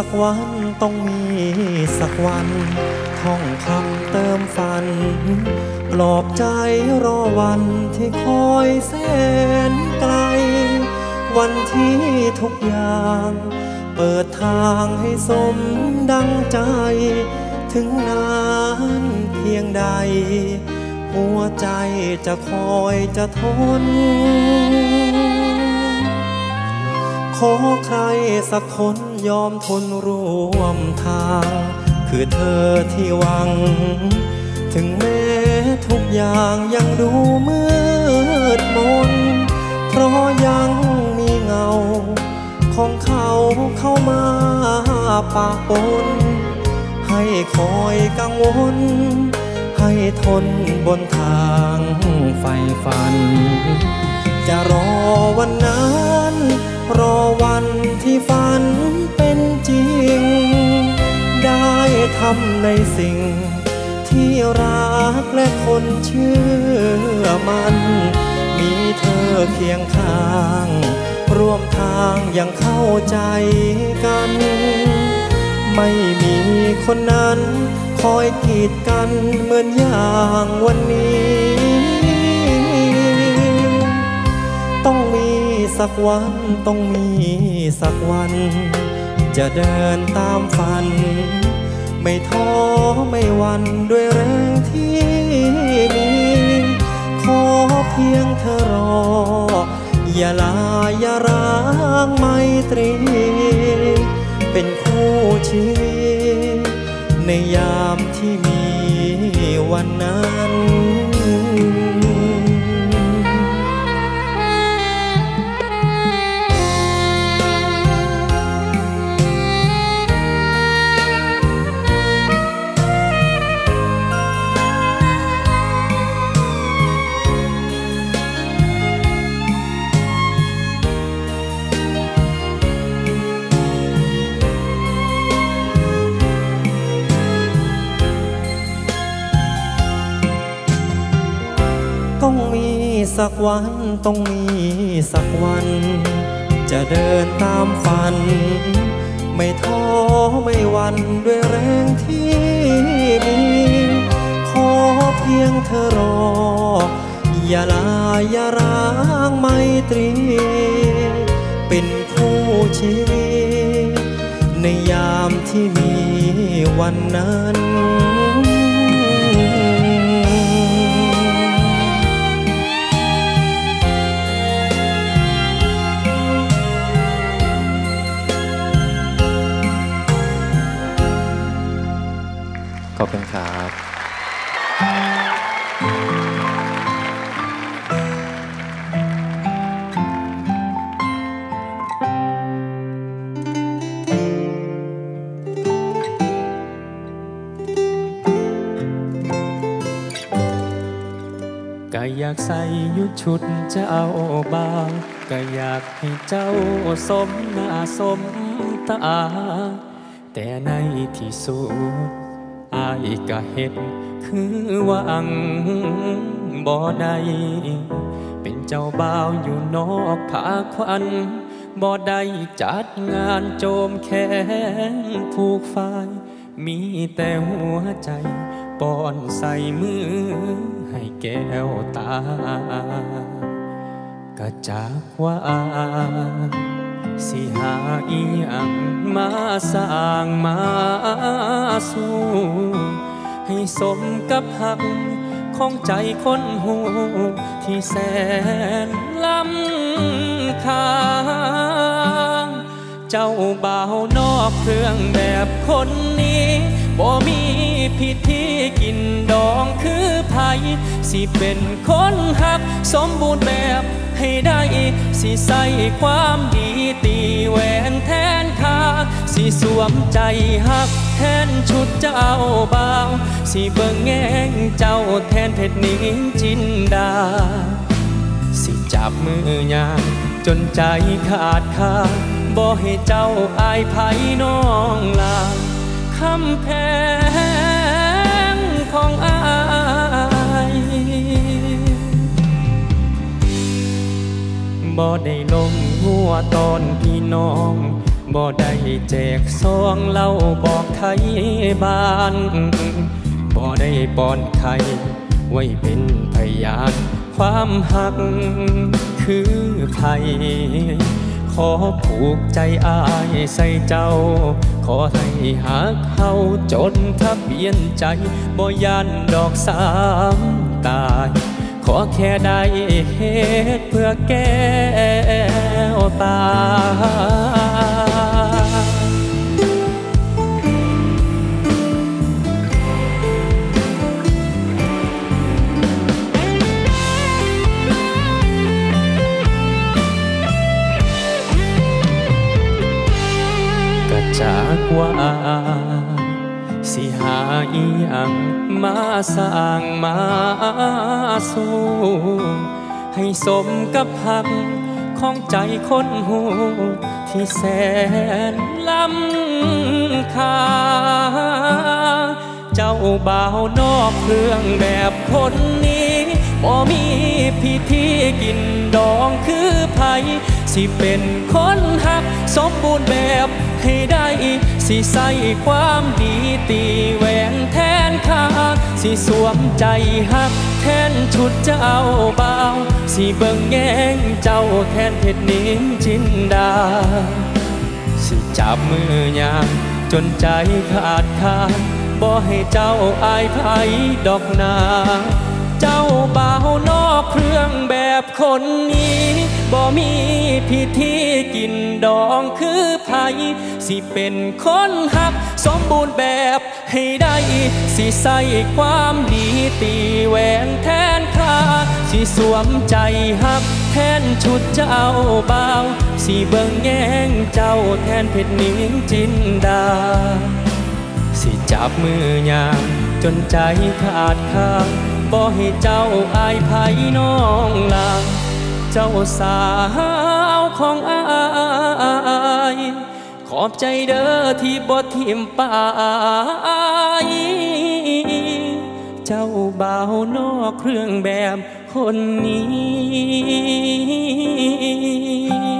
สักวันต้องมีสักวันท่องคำเติมฝัน ปลอบใจรอวันที่คอยแสนไกล วันที่ทุกอย่าง เปิดทางให้สมดังใจ ถึงนานเพียงใด หัวใจจะคอยจะทนขอใครสักคน ยอมทนร่วมทาง คือเธอที่หวัง ถึงแม้ทุกอย่างยังดูมืดมน เพราะยังมีเงา ของเขาเข้ามาปะปน ให้คอยกังวล ให้ทนบนทางไฟฝัน จะรอวันนั้น รอวันที่ฝันเป็นจริง ได้ทำในสิ่ง ที่รักและคนเชื่อมัน มีเธอเคียงข้าง ร่วมทางยังเข้าใจกัน ไม่มีคนนั้น คอยกีดกันเหมือนอย่างวันนี้ สักวันต้องมีสักวัน จะเดินตามฝัน ไม่ท้อไม่หวันด้วยแรงที่มีขอเพียงเธอรอ อย่าลาอย่าร้างไมตรี เป็นคู่ชีวิตในยามที่มีวันนั้น สักวันต้องมีสักวัน จะเดินตามฝัน ไม่ท้อไม่หวันด้วยแรงที่มี ขอเพียงเธอรอ อย่าลาอย่าร้างไมตรี เป็นคู่ชีวิต ในยามที่มีวันนั้น อบคุณครับก็อยากใส่ยุดชุดเจ้าบางก็อยากให้เจ้าสมหน้าสมตา แต่ในที่สุด อายก็เห็ดคือหวังบ่ได้เป็นเจ้าบ่าวอยู่นอกผาควันบ่ได้จัดงานโจมแขนผูกฝ่ายมีแต่หัวใจป้อนใส่มือให้แก้วตาก็จากว่า สิหาอีหยังมาสร้างมาสู้ให้สมกับหักของใจคนหูที่แสนล้ำค่าเจ้าบ่าวนอกเครื่องแบบคนนี้บ่มีพิธีกินดองคือไผสิเป็นคนหักสมบูรณ์แบบ ให้ได้สิใส่ความดีตีแหวนแทนค่าสิสวมใจหักแทนชุดเจ้าบ่าวสิเบิ่งแง่งเจ้าแทนเพชรนิงจินดา สิจับมือยางจนใจขาดคาบ่ให้เจ้าอายไผน้องลาคำแพงของอา บ่ได้ลงหัวตอนพี่น้องบ่ได้แจกซองเล่าบอกไทยบ้านบ่ได้ป้อนไข่ไว้เป็นพยานความหักคือไผขอผูกใจอายใส่เจ้า ขอให้หักเฮาจนทะเบียนใจบ่ยันดอกสามตาย ขอแค่ได้เหตุเพื่อแก้วตาก็จากว่าสิหาอีหยัง มาสร้างมาสู้ให้สมกับพักของใจคนหูที่แสนล้ำค่า เจ้าบ่าวนอกเครื่องแบบคนนี้บ่มีพิธีกินดองคือไผสิเป็นคนหักสมบูรณ์แบบ ให้ได้สิใส่ความดีตีแหวนแทนค่าสิสวมใจหักแทนชุดเจ้าบ่าวสิเบิ่งแย่งเจ้าแทนเพชรนินจินดา สิจับมือยางจนใจขาดคานบ่ให้เจ้าอายไผดอกนา เจ้าบ่าวนอกเครื่องแบบคนนี้บ่มี พิธีกินดองคือไผสิเป็นคนหัก สมบูรณ์แบบให้ได้ สิใส่ความดีตีแหวนแทนค่าสิสวมใจหัก แทนชุดเจ้าบ่าว สิเบิ่งแย่งเจ้าแทนเพชรนินจินดา สิจับมือยางจนใจขาดข้างบ่ให้เจ้าอายไผน้องลาเจ้าสา ของอายขอบใจเด้อที่บ่ทิมปายเจ้าบ่าวนอกเครื่องแบบคนนี้